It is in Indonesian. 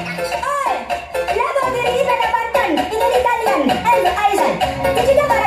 Oi, lihat dari kita dapatkan ini di kalian, Aizan. Kita dapat